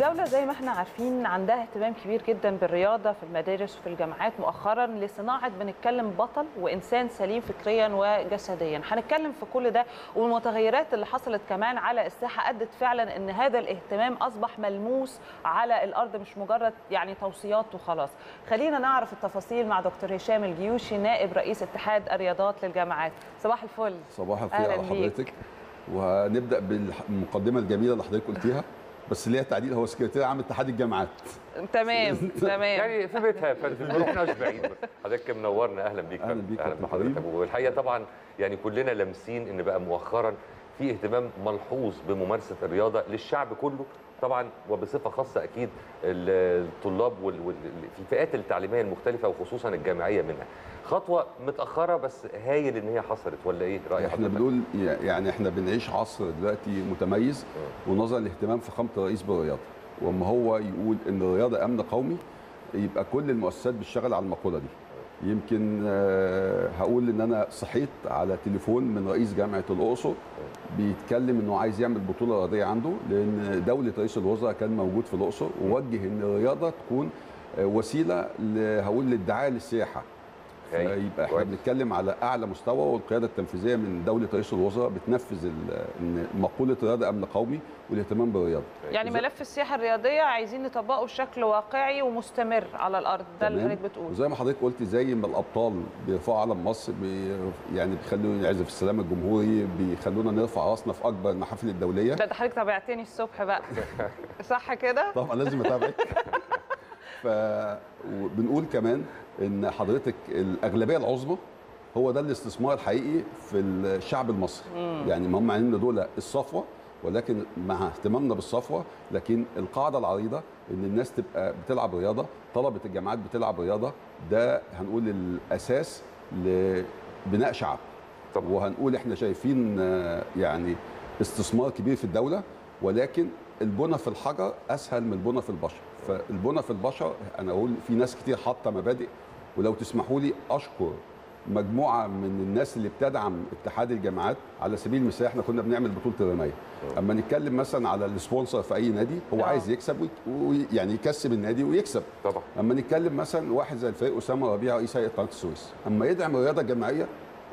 الدولة زي ما إحنا عارفين عندها اهتمام كبير جدا بالرياضة في المدارس وفي الجامعات مؤخرا لصناعة بنتكلم بطل وإنسان سليم فكريا وجسديا. هنتكلم في كل ده والمتغيرات اللي حصلت كمان على الساحة أدت فعلا أن هذا الاهتمام أصبح ملموس على الأرض مش مجرد يعني توصيات وخلاص. خلينا نعرف التفاصيل مع دكتور هشام الجيوشي نائب رئيس اتحاد الرياضات للجامعات. صباح الفل. صباح الخير على. حضرتك. وهنبدأ بالمقدمة الجميلة اللي حضرتك قلتيها. بس ليها تعديل هو سكرتير عام اتحاد الجامعات. تمام تمام. يعني في بيتها ما رحناش بعيد. بس حضرتك منورنا. أهلا بيك أهلاً فندم. بيك أهلا بحضرتك. والحقيقة طبعا يعني كلنا لامسين إن بقى مؤخرا في اهتمام ملحوظ بممارسة الرياضة للشعب كله. طبعا وبصفة خاصة أكيد ال- الطلاب وال- وال- في الفئات التعليمية المختلفة وخصوصا الجامعية منها. خطوة متأخرة بس هايل إن هي حصلت ولا إيه رأي إحنا؟ بنقول يعني إحنا بنعيش عصر دلوقتي متميز ونظرا لاهتمام فخامة الرئيس بالرياضة. وأما هو يقول إن الرياضة أمن قومي يبقى كل المؤسسات بتشتغل على المقولة دي. يمكن آه، هقول إن أنا صحيت على تليفون من رئيس جامعة الأقصر بيتكلم إنه عايز يعمل بطولة رياضية عنده لأن دولة رئيس الوزراء كان موجود في الأقصر ووجه إن الرياضة تكون آه، وسيلة هقول للدعاية للسياحة. فيبقى إحنا. بنتكلم على أعلى مستوى والقيادة التنفيذية من دولة رئيس الوزراء بتنفذ مقولة رياضه أمن قومي والاهتمام بالرياضة. يعني ملف السياحة الرياضية عايزين نطبقه بشكل واقعي ومستمر على الأرض ده اللي؟ حضرتك بتقول وزي ما حضرتك قلت زي ما الأبطال بيرفعوا علم مصر بي يعني بيخلونا نعزف السلام الجمهوري بيخلونا نرفع راسنا في أكبر المحافل الدولية. ده حضرتك تابعتني الصبح بقى. صح كده؟ طبعا لازم اتابعك ف وبنقول كمان إن حضرتك الأغلبية العظمى هو ده الاستثمار الحقيقي في الشعب المصري. يعني ما هم عندنا دول الصفوة ولكن مع اهتمامنا بالصفوة لكن القاعدة العريضة إن الناس تبقى بتلعب رياضة طلبة الجامعات بتلعب رياضة ده هنقول الأساس لبناء شعب. طبعا. وهنقول إحنا شايفين آه، يعني استثمار كبير في الدولة ولكن البنى في الحجر أسهل من البنى في البشر. فالبنى في البشر أنا أقول في ناس كتير حاطة مبادئ ولو تسمحوا لي أشكر مجموعة من الناس اللي بتدعم اتحاد الجامعات على سبيل المثال إحنا كنا بنعمل بطولة الرماية. أما نتكلم مثلا على ال sponsor في أي نادي هو آه. عايز يكسب ويعني يكسب النادي ويكسب. طبعا. أما نتكلم مثلا واحد زي الفريق أسامة ربيع رئيس هيئه قناه السويس. أما يدعم الرياضة الجماعيه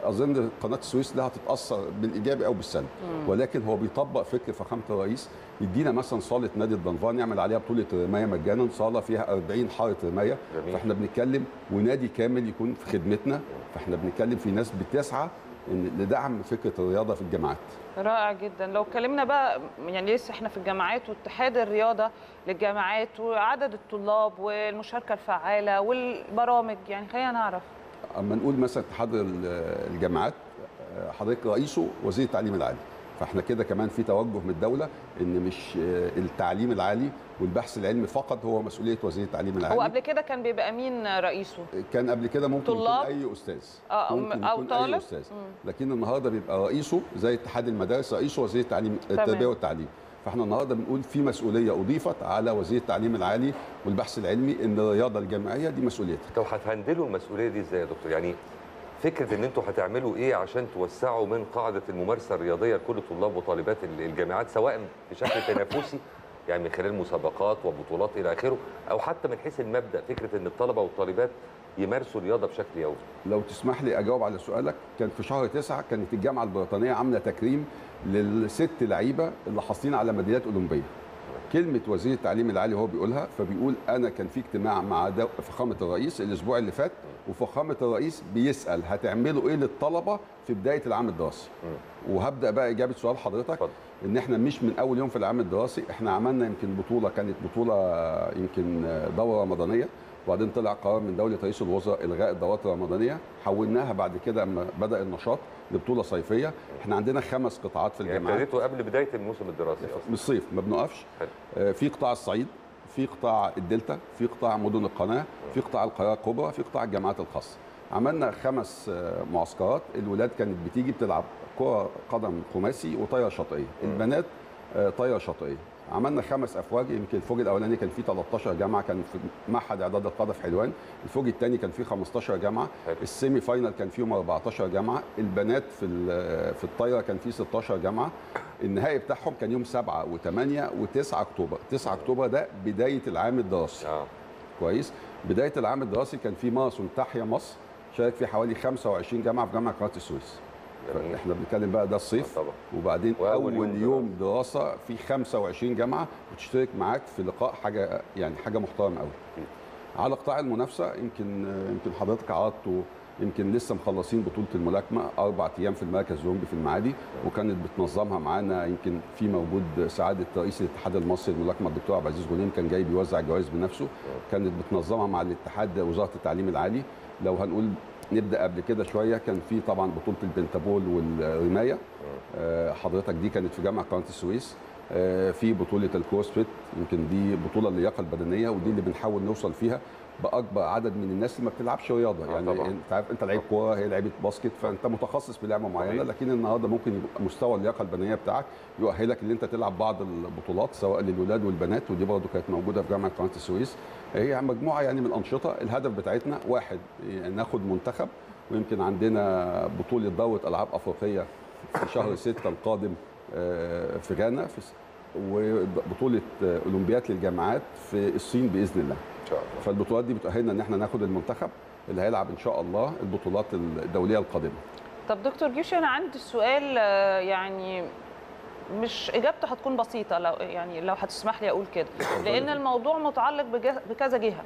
أظن قناة السويس لها تتاثر بالإيجابي أو بالسلب ولكن هو بيطبق فكر فخامة الرئيس يدينا مثلا صالة نادي الضنفان يعمل عليها بطولة رمايه مجانا صاله فيها 40 حارة رمايه. فإحنا بنتكلم ونادي كامل يكون في خدمتنا. فإحنا بنتكلم في ناس بتسعى لدعم فكرة الرياضة في الجامعات. رائع جدا. لو اتكلمنا بقى يعني لسه إحنا في الجامعات واتحاد الرياضة للجامعات وعدد الطلاب والمشاركة الفعالة والبرامج يعني خلينا نعرف. أما نقول مثلا اتحاد ال- الجامعات حضرتك رئيسه وزير التعليم العالي. فإحنا كده كمان في توجه من الدولة إن مش آه، التعليم العالي والبحث العلمي فقط هو مسؤولية وزير التعليم العالي. هو قبل كده كان بيبقى مين رئيسه؟ كان قبل كده ممكن طلاب؟ يكون أي أستاذ. آه، ممكن أو يكون طالب؟ أي أستاذ. لكن النهارده بيبقى رئيسه زي اتحاد المدارس رئيسه وزير التعليم التربية والتعليم. فاحنا النهارده بنقول في مسؤولية أضيفت على وزير التعليم العالي والبحث العلمي إن الرياضة الجامعية دي مسؤوليتها طب هتهندلوا المسؤولية دي إزاي يا دكتور؟ يعني فكرة إن أنتوا هتعملوا إيه عشان توسعوا من قاعدة الممارسة الرياضية لكل طلاب وطالبات ال- الجامعات سواء بشكل تنافسي يعني من خلال مسابقات وبطولات إلى آخره أو حتى من حيث المبدأ فكرة إن الطلبة والطالبات يمارسوا الرياضة بشكل يومي. لو تسمح لي أجاوب على سؤالك كان في شهر تسعة كانت الجامعة البريطانية عاملة تكريم للست لعيبة اللي حاصلين على ميداليات أولمبية. كلمة وزير التعليم العالي هو بيقولها فبيقول أنا كان في اجتماع مع فخامة الرئيس الأسبوع اللي فات وفخامة الرئيس بيسأل هتعملوا إيه للطلبة في بداية العام الدراسي؟ وهبدأ بقى إجابة سؤال حضرتك اتفضل. إن إحنا مش من أول يوم في العام الدراسي إحنا عملنا يمكن بطولة كانت بطولة يمكن دورة رمضانية. وبعدين طلع قرار من دولة رئيس الوزراء إلغاء الدورات الرمضانية. حولناها بعد كده أما بدأ النشاط لبطولة صيفية. إحنا عندنا خمس قطاعات في يعني الجامعات. ابتديتوا قبل بداية الموسم الدراسي أصلا. من الصيف ما بنقفش. آه، في قطاع الصعيد في قطاع الدلتا في قطاع مدن القناة في قطاع القاهرة الكبرى في قطاع الجامعات الخاصة. عملنا خمس آه، معسكرات. الولاد كانت بتيجي بتلعب كرة قدم خماسي وطايرة شاطئية. البنات آه، طايرة شاطئية. عملنا خمس أفواج يمكن الفوج الأولاني كان فيه 13 جامعة كان في معهد إعداد القاده في حلوان. الفوج الثاني كان فيه 15 جامعة. ال semi final كان فيهم 14 جامعة. البنات في في الطايرة كان فيه 16 جامعة. النهائي بتاعهم كان يوم 7 و8 و9 أكتوبر. 9 أكتوبر ده بداية العام الدراسي. آه. كويس. بداية العام الدراسي كان في ماراثون تحيا مصر. شارك فيه حوالي 25 جامعة في جامعة قناة السويس. إحنا بنتكلم بقى ده الصيف. طبعا. وبعدين أول يوم يوم, دراسة. في 25 جامعة بتشترك معاك في لقاء حاجة يعني حاجة محترمة قوي. على قطاع المنافسة يمكن يمكن حضرتك عرضته يمكن لسه مخلصين بطولة الملاكمة أربع أيام في المركز زومبي في المعادي وكانت بتنظمها معانا يمكن في موجود سعادة رئيس الاتحاد المصري للملاكمة الدكتور عبد العزيز غنيم كان جاي بيوزع الجوائز بنفسه. كانت بتنظمها مع الاتحاد وزارة التعليم العالي. لو هنقول نبدأ قبل كده شوية. كان في طبعا بطولة البنتابول والرماية. آه، حضرتك دي كانت في جامعة قناة السويس. آه، في بطولة الكروسفيت يمكن دي بطولة اللياقة البدنية ودي اللي بنحاول نوصل فيها. بأكبر عدد من الناس اللي ما بتلعبش رياضة آه، يعني طبعاً. أنت عارف أنت لعيب كورة هي لعيبة باسكت فأنت متخصص بلعبه معينة. لكن النهارده ممكن يبقى مستوى اللياقة البدنية بتاعك يؤهلك إن أنت تلعب بعض البطولات سواء للولاد والبنات ودي برضه كانت موجودة في جامعة قناه السويس هي مجموعة يعني من الأنشطة الهدف بتاعتنا واحد يعني ناخد منتخب ويمكن عندنا بطولة دورة ألعاب أفريقية في شهر 6 القادم آه، في غانا في وبطولة اولمبياد للجامعات في الصين بإذن الله. إن شاء الله. فالبطولات دي بتؤهلنا إن إحنا ناخد المنتخب اللي هيلعب إن شاء الله البطولات الدولية القادمة. طب دكتور جيوشي أنا عندي سؤال يعني مش إجابته هتكون بسيطة لو يعني لو هتسمح لي أقول كده. لأن الموضوع متعلق بكذا جهة.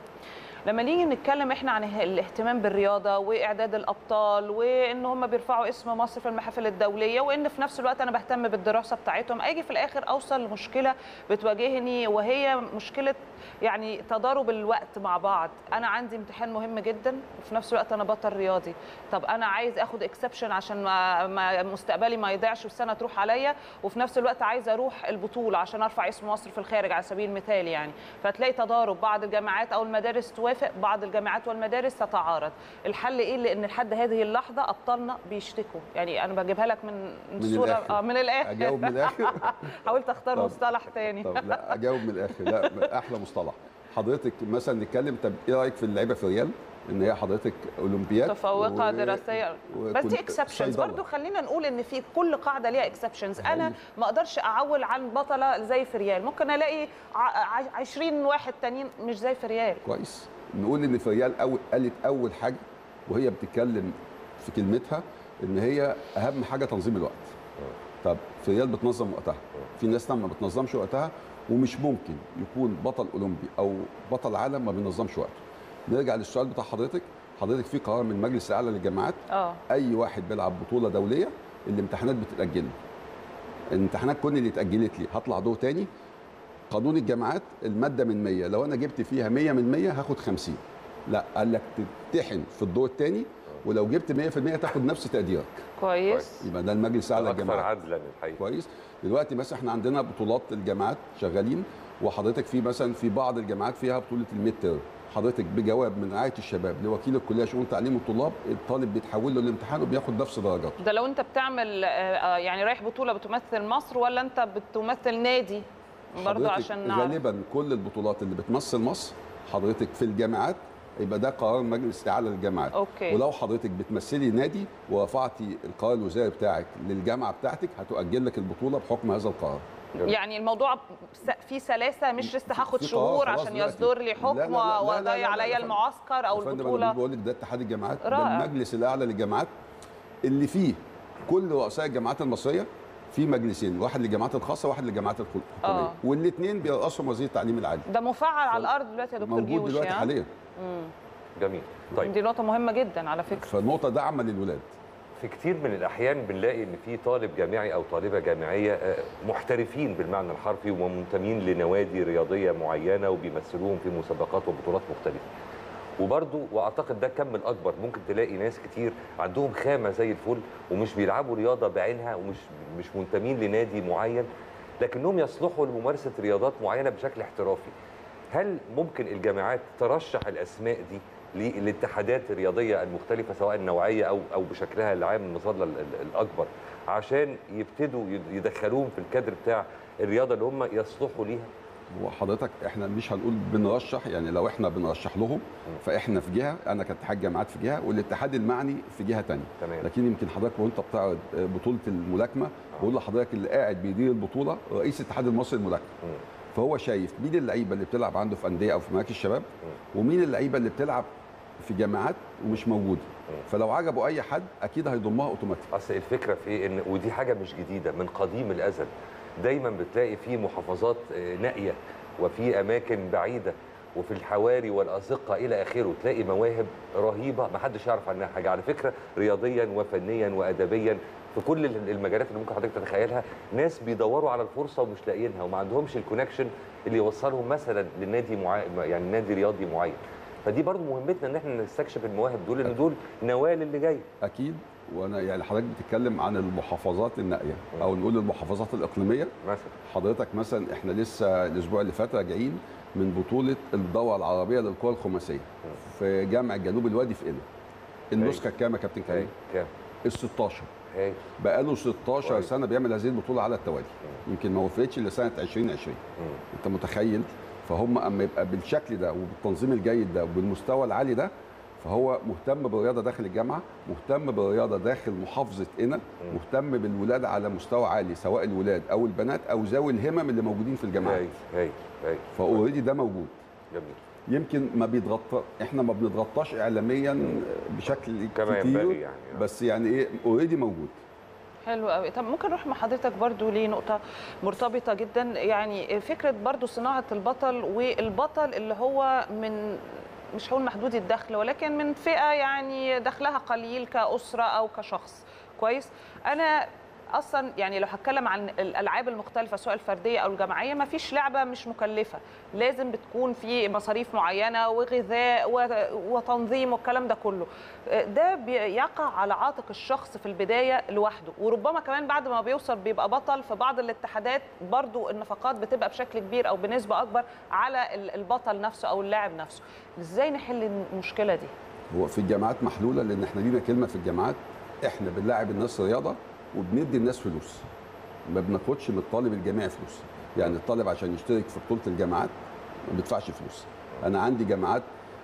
لما نيجي نتكلم إحنا عن الاهتمام بالرياضة وإعداد الأبطال وإن هم بيرفعوا اسم مصر في المحافل الدولية وإن في نفس الوقت أنا بهتم بالدراسة بتاعتهم أجي في الآخر أوصل لمشكلة بتواجهني وهي مشكلة يعني تضارب الوقت مع بعض. أنا عندي امتحان مهم جدا وفي نفس الوقت أنا بطل رياضي. طب أنا عايز آخد اكسبشن عشان ما, مستقبلي ما يضيعش والسنة تروح عليا وفي نفس الوقت عايزه أروح البطولة عشان أرفع اسم مصر في الخارج على سبيل المثال يعني. فتلاقي تضارب بعض الجامعات أو المدارس توافق بعض الجامعات والمدارس تتعارض. الحل إيه؟ لأن لحد هذه اللحظة أبطالنا بيشتكوا. يعني أنا بجيبها لك من من الصورة الآخر. آه، من الآخر. أجاوب من الآخر. حاولت أختار طب. مصطلح تاني. طب لا أجاوب من الآخر. لا أحلى مصطلح. حضرتك مثلا نتكلم طب إيه رأيك في اللعيبة فريال؟ إن هي حضرتك أولمبياد متفوقة و- دراسيا بس دي exceptions. برضو خلينا نقول إن في كل قاعدة ليها exceptions أنا. ما أقدرش أعول عن بطلة زي فريال. ممكن ألاقي ع- ع- 20 واحد تانيين مش زي فريال. كويس. نقول إن فريال أول قالت أول حاجة وهي بتتكلم في كلمتها إن هي أهم حاجة تنظيم الوقت. طب في ريال بتنظم وقتها. في ناس ما بتنظمش وقتها ومش ممكن يكون بطل أولمبي أو بطل عالم ما بينظمش وقته. نرجع للسؤال بتاع حضرتك. حضرتك في قرار من المجلس الإعلى للجامعات؟ آه. أي واحد بيلعب بطولة دولية الامتحانات بتتأجل. الامتحانات كل اللي اتأجلت لي هطلع دور تاني؟ قانون الجامعات المادة من 100 لو أنا جبت فيها 100 من 100 هاخد 50 لا قال لك تمتحن في الدور الثاني ولو جبت 100% تاخد نفس تقديرك. كويس. يبقى ده المجلس الاعلى أكثر للجامعات عدلا الحقيقة. كويس. دلوقتي مثلا إحنا عندنا بطولات الجامعات شغالين وحضرتك في مثلا في بعض الجامعات فيها بطولة الميد تيرم حضرتك بجواب من رعاية الشباب لوكيل الكلية شؤون تعليم الطلاب الطالب بيتحول له الامتحان وبياخد نفس درجاته. ده لو أنت بتعمل آه، آه، يعني رايح بطولة بتمثل مصر ولا أنت بتمثل نادي؟ حضرتك عشان نعرف غالبا كل البطولات اللي بتمثل مصر حضرتك في الجامعات يبقى ده قرار مجلس الاعلى للجامعات أوكي ولو حضرتك بتمثلي نادي ورفعتي القرار الوزاري بتاعك للجامعة بتاعتك هتؤجل لك البطولة بحكم هذا القرار يعني الموضوع فيه سلاسة مش لسه هاخد في شهور عشان. يصدر لي حكم وأضيع عليا. المعسكر أو البطولة بقول لك ده اتحاد الجامعات ده رائع. المجلس الأعلى للجامعات اللي فيه كل رؤساء الجامعات المصرية في مجلسين واحد للجامعات الخاصة وواحد للجامعات الحكومية. آه. والاثنين بيرأسهم وزير التعليم العالي. ده مفعل على الأرض دلوقتي يا دكتور موجود جيوش دلوقتي يعني. حاليا. مم. جميل. طيب. دي نقطة مهمة جدا على فكرة. فالنقطة دعما للولاد في كتير من الأحيان بنلاقي إن في طالب جامعي أو طالبة جامعية آه، محترفين بالمعنى الحرفي ومنتمين لنوادي رياضية معينة وبيمثلوهم في مسابقات وبطولات مختلفة. وبرضو وأعتقد ده الكم الاكبر ممكن تلاقي ناس كتير عندهم خامة زي الفل ومش بيلعبوا رياضة بعينها ومش مش منتمين لنادي معين لكنهم يصلحوا لممارسة رياضات معينة بشكل احترافي. هل ممكن الجامعات ترشح الأسماء دي للاتحادات الرياضية المختلفة سواء نوعيه أو أو بشكلها العام المظله ال- ال- الأكبر عشان يبتدوا يد- يدخلوهم في الكادر بتاع الرياضة اللي هم يصلحوا ليها؟ وحضرتك إحنا مش هنقول بنرشح يعني لو إحنا بنرشح لهم فاحنا في جهة أنا كاتحاد جامعات في جهة والاتحاد المعني في جهة ثانية لكن يمكن حضرتك وانت بتعرض بطولة الملاكمة بقول لحضرتك اللي قاعد بيدير البطولة رئيس الاتحاد المصري للملاكمه. فهو شايف مين اللعيبة اللي بتلعب عنده في أندية أو في مراكز الشباب؟ ومين اللعيبة اللي بتلعب في جامعات ومش موجودة؟ فلو عجبوا أي حد أكيد هيضمها أوتوماتيك. أصل الفكرة في إن ودي حاجة مش جديدة من قديم الأزل. دايما بتلاقي في محافظات آه، نائية وفي أماكن بعيدة وفي الحواري والأزقة إلى آخره. تلاقي مواهب رهيبة ما حدش يعرف عنها حاجة. على فكرة رياضيا وفنيا وادبيا في كل ال- المجالات اللي ممكن حضرتك تتخيلها ناس بيدوروا على الفرصة ومش لاقيينها وما عندهمش الكونكشن اللي يوصلهم مثلا لنادي معين يعني نادي رياضي معين. فدي برضو مهمتنا إن إحنا نستكشف المواهب دول لأن دول نوال اللي جاي. أكيد. وأنا يعني حضرتك بتتكلم عن المحافظات النائية أو نقول المحافظات الإقليمية. مثلا. حضرتك مثلا إحنا لسه الأسبوع اللي فات راجعين من بطولة الدورة العربية للقوى الخماسية في جامع جنوب الوادي في قنا النسخة الكام يا كابتن كريم؟ كام؟ ال 16 هاي بقاله 16 كويس. سنة بيعمل هذه البطولة على التوالي. يمكن ما وفقتش إلا سنة 2020 أنت متخيل؟ فهم أما يبقى بالشكل ده وبالتنظيم الجيد ده وبالمستوى العالي ده فهو مهتم بالرياضة داخل الجامعة مهتم بالرياضة داخل محافظة قنا مهتم بالولاد على مستوى عالي سواء الولاد أو البنات أو ذوي الهمم اللي موجودين في الجامعات. هاي هاي هاي ف already ده موجود. جميل. يمكن ما بيتغطى إحنا ما بنتغطاش اعلاميا بشكل كما كتير ينبغي يعني بس يعني إيه already موجود. حلو قوي. طب ممكن نروح مع حضرتك برضو لنقطة مرتبطة جدا يعني فكرة برضو صناعة البطل والبطل اللي هو من مش هقول محدود الدخل ولكن من فئة يعني دخلها قليل كأسرة أو كشخص. كويس؟ أنا أصلا يعني لو هتكلم عن الألعاب المختلفة سواء الفردية أو الجماعية ما فيش لعبة مش مكلفة. لازم بتكون في مصاريف معينة وغذاء وتنظيم والكلام ده كله. ده بيقع على عاتق الشخص في البداية لوحده. وربما كمان بعد ما بيوصل بيبقى بطل. في بعض الاتحادات برضو النفقات بتبقى بشكل كبير أو بنسبة أكبر على ال- البطل نفسه أو اللاعب نفسه. إزاي نحل المشكلة دي؟ هو في الجامعات محلولة لأن إحنا لينا كلمة في الجامعات. إحنا بنلاعب الناس رياضة. وبندي الناس فلوس. ما بناخدش من الطالب الجامعي فلوس. يعني الطالب عشان يشترك في بطولة الجامعات ما بيدفعش فلوس. أنا عندي جامعات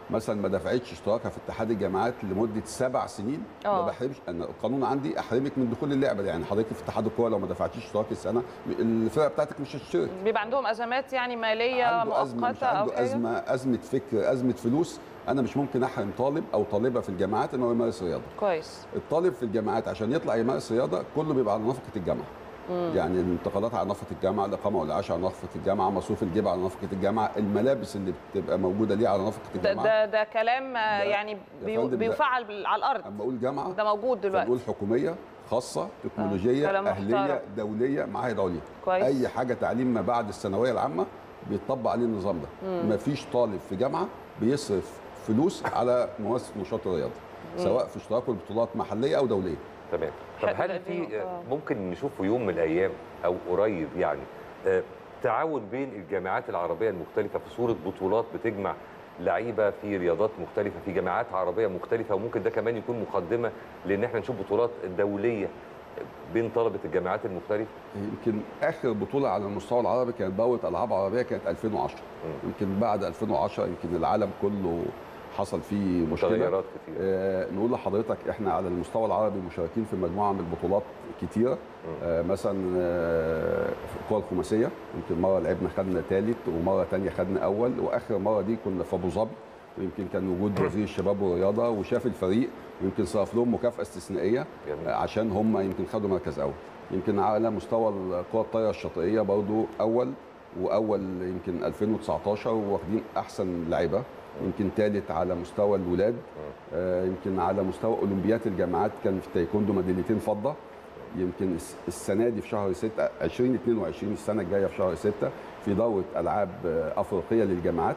مثلا ما دفعتش اشتراكها في اتحاد الجامعات لمدة سبع سنين. ما آه. بحرمش. أنا القانون عندي أحرمك من دخول اللعبة. يعني حضرتك في اتحاد الكورة لو ما دفعتيش اشتراك السنة الفرقة بتاعتك مش هتشترك. بيبقى عندهم أزمات يعني مالية عنده مؤقتة أو عنده حاجة؟ أزمة أزمة فكر أزمة فلوس. أنا مش ممكن أحرم طالب أو طالبة في الجامعات إن هو يمارس رياضة. كويس. الطالب في الجامعات عشان يطلع يمارس رياضة كله بيبقى على نفقة الجامعة. يعني الانتقالات على نفقة الجامعة الإقامة والعيش على نفقة الجامعة مصروف الجيب على نفقة الجامعة الملابس اللي بتبقى موجودة ليه على نفقة الجامعة. ده, ده كلام آه، ده- يعني بيفعل على الأرض. أما أقول جامعة ده موجود دلوقتي. فنقول حكومية خاصة تكنولوجية كلام أهلية محترم. دولية معاهد عليا كويس. أي حاجة تعليم ما بعد الثانوية العامة بيطبق عليه النظام ده. مفيش طالب في جامعة بيصرف فلوس على ممارسه نشاط الرياضة سواء في اشتراكه البطولات محلية أو دولية. تمام. طب هل في. آه، ممكن نشوف في يوم من الأيام أو قريب يعني آه، تعاون بين الجامعات العربية المختلفة في صورة بطولات بتجمع لعيبة في رياضات مختلفة في جامعات عربية مختلفة وممكن ده كمان يكون مقدمة لإن إحنا نشوف بطولات دولية بين طلبة الجامعات المختلفة؟ يمكن آخر بطولة على المستوى العربي كانت دوره ألعاب عربية كانت 2010 يمكن بعد 2010 يمكن العالم كله حصل فيه مشكلة. متغيرات كتير. آه، نقول لحضرتك إحنا على المستوى العربي مشاركين في مجموعة من البطولات كتيرة. آه، مثلا آه، في الكرة الخماسية. يمكن مرة لعبنا خدنا ثالث ومرة تانية خدنا أول. وآخر مرة دي كنا في أبو ظبي. ويمكن كان وجود وزير الشباب والرياضة وشاف الفريق. ويمكن صرف لهم مكافأة استثنائية جميل. آه، عشان هم يمكن خدوا مركز أول. يمكن على مستوى الكره الطايرة الشاطئية برضو أول. وأول يمكن 2019 واخدين أحسن لعيبة. يمكن ثالث على مستوى الولاد. آه، يمكن على مستوى اولمبياد الجامعات كان في التايكوندو ميداليتين فضة. يمكن الس- السنة دي في شهر 6 2022 السنة الجاية في شهر 6 في دورة ألعاب آه، أفريقية للجامعات.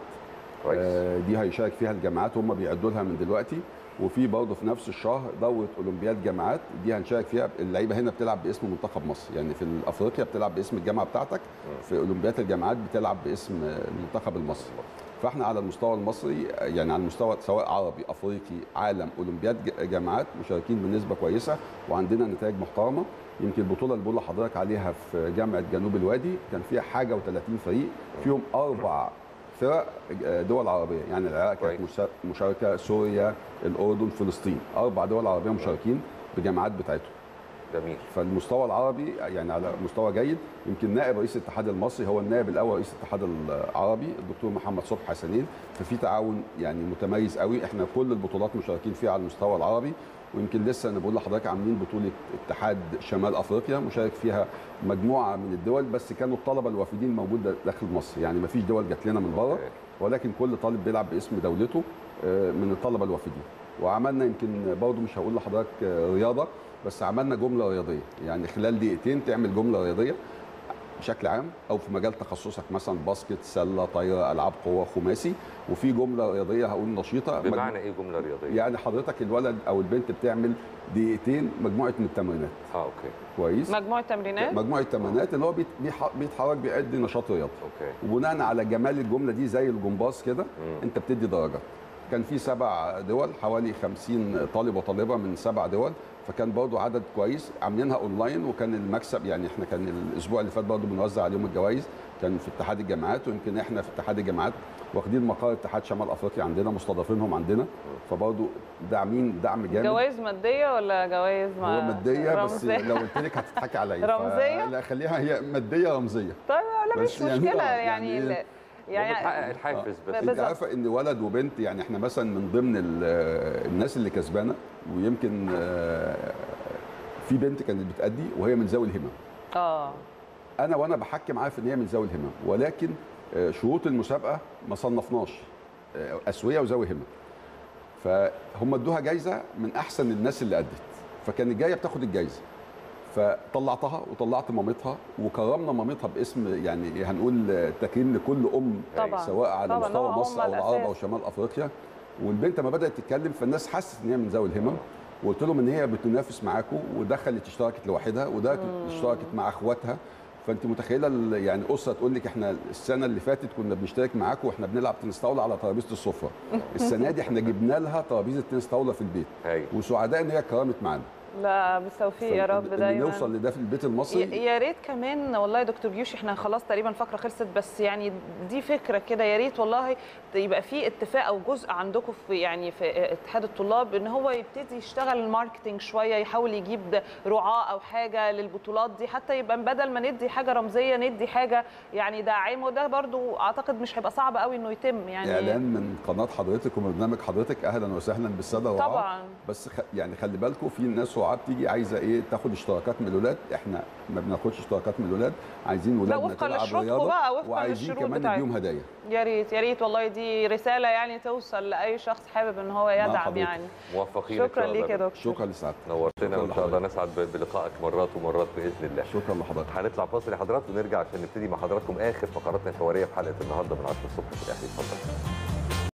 دي هيشارك فيها الجامعات هم بيعدوا لها من دلوقتي. وفي برضه في نفس الشهر دوره أولمبياد جامعات دي هنشارك فيها اللعيبة هنا بتلعب باسم منتخب مصر يعني في أفريقيا بتلعب باسم الجامعة بتاعتك في أولمبياد الجامعات بتلعب باسم المنتخب المصري. فإحنا على المستوى المصري يعني على المستوى سواء عربي أفريقي عالم أولمبياد جامعات مشاركين بنسبة كويسة وعندنا نتائج محترمة. يمكن البطولة اللي بقول لحضرتك عليها في جامعة جنوب الوادي كان فيها حاجة و30 فريق فيهم أربع فرق دول عربية. يعني العراق كانت مشاركة سوريا الأردن فلسطين. أربع دول عربية مشاركين بجامعات بتاعتهم. جميل. فالمستوى العربي يعني على مستوى جيد. يمكن نائب رئيس الاتحاد المصري هو النائب الأول رئيس الاتحاد العربي الدكتور محمد صبحي حسنين. ففي تعاون يعني متميز قوي. إحنا كل البطولات مشاركين فيها على المستوى العربي. ويمكن لسه أنا بقول لحضرتك عاملين بطولة اتحاد شمال أفريقيا مشارك فيها مجموعة من الدول. بس كانوا الطلبة الوافدين موجود داخل مصر. يعني ما فيش دول جات لنا من بره. ولكن كل طالب بيلعب باسم دولته آه، من الطلبة الوافدين. وعملنا يمكن برضه مش هقول لحضرتك رياضة بس عملنا جملة رياضية. يعني خلال دقيقتين تعمل جملة رياضية بشكل عام أو في مجال تخصصك مثلا باسكت سلة طايرة ألعاب قوة خماسي. وفي جملة رياضية هقول نشيطة. بمعنى إيه جملة رياضية؟ يعني حضرتك الولد أو البنت بتعمل دقيقتين مجموعة من التمرينات. آه okay. كويس؟ مجموعة تمرينات؟ مجموعة تمرينات اللي هو بيتحرك بيأدي نشاط رياضي. okay. وبناء على جمال الجملة دي زي الجمباز كده. أنت بتدي درجات. كان في سبع دول حوالي 50 طالب وطالبة من سبع دول فكان برضو عدد كويس عاملينها اونلاين وكان المكسب يعني إحنا كان الأسبوع اللي فات برضو بنوزع عليهم الجوائز كان في اتحاد الجامعات ويمكن إحنا في اتحاد الجامعات واخدين مقر اتحاد شمال أفريقيا عندنا مستضيفينهم عندنا فبرضو داعمين دعم جامد جوائز مادية ولا جوائز هو ما مادية بس رمزية؟ لو قلت لك هتضحكي عليا رمزية؟ لا خليها هي مادية رمزية طيب لا بس مش يعني مشكلة آه، يعني يعني يعني, بتحقق يعني الحافز بس. بالظبط. انت عارفة ان ولد وبنت يعني إحنا مثلا من ضمن ال- الناس اللي كسبانة ويمكن آه، في بنت كانت بتأدي وهي من ذوي الهمم. آه. أنا وأنا بحكم عارف إن هي من ذوي الهمم ولكن آه، شروط المسابقة ما صنفناش آه، أسوية وذوي همم. فهم ادوها جايزة من أحسن الناس اللي أدت. فكانت جاية بتاخد الجايزة. فطلعتها وطلعت مامتها وكرمنا مامتها باسم يعني هنقول تكريم لكل أم طبعا. سواء على طبعا. مستوى مصر أو العرب أو. شمال أفريقيا. والبنت ما بدأت تتكلم فالناس حست إن هي من ذوي الهمم. وقلت لهم إن هي بتنافس معاكم ودخلت اشتركت لوحدها ودخلت اشتركت مع أخواتها. فأنت متخيلة يعني أسرة تقول لك إحنا السنة اللي فاتت كنا بنشترك معاكم وإحنا بنلعب تنس طاولة على ترابيزة السفره السنة دي إحنا جبنا لها ترابيزة تنس طاولة في البيت. هاي وسعداء إن هي اتكرمت معانا. لا بالتوفيق يا رب دايما. نوصل لده في البيت المصري؟ يا ريت كمان والله يا دكتور بيوشي إحنا خلاص تقريبا الفقره خلصت بس يعني دي فكرة كده يا ريت والله يبقى في اتفاق أو جزء عندكم في يعني في اتحاد الطلاب إن هو يبتدي يشتغل الماركتنج شوية يحاول يجيب رعاة أو حاجة للبطولات دي حتى يبقى بدل ما ندي حاجة رمزية ندي حاجة يعني داعمه وده برضو أعتقد مش هيبقى صعب قوي إنه يتم يعني. إعلان من قناة حضرتك ومن برنامج حضرتك أهلا وسهلا بالساده. طبعا. بس خ... يعني خلي بالكم في ناس رعاة بتيجي عايزة إيه؟ تاخد اشتراكات من الاولاد إحنا ما بناخدش اشتراكات من الاولاد عايزين ولادنا وفقاً تلعب لشروطكم رياضة بقى، وفقاً وعايزين كمان. نديهم هدايا. يا ريت يا ريت والله. دي رسالة يعني توصل لأي شخص حابب إن هو يدعم. يعني. موفقين شكرا. ليك يا دكتور. شكرا لسعادتك. نورتنا وإن شاء الله لحضرتك. نسعد بلقائك مرات ومرات بإذن الله. شكرا لحضرتك. هنطلع فاصل يا حضرات ونرجع عشان نبتدي مع حضراتكم آخر فقراتنا الحوارية في حلقة النهارده من 10 الصبح في الأهلي. اتفضل.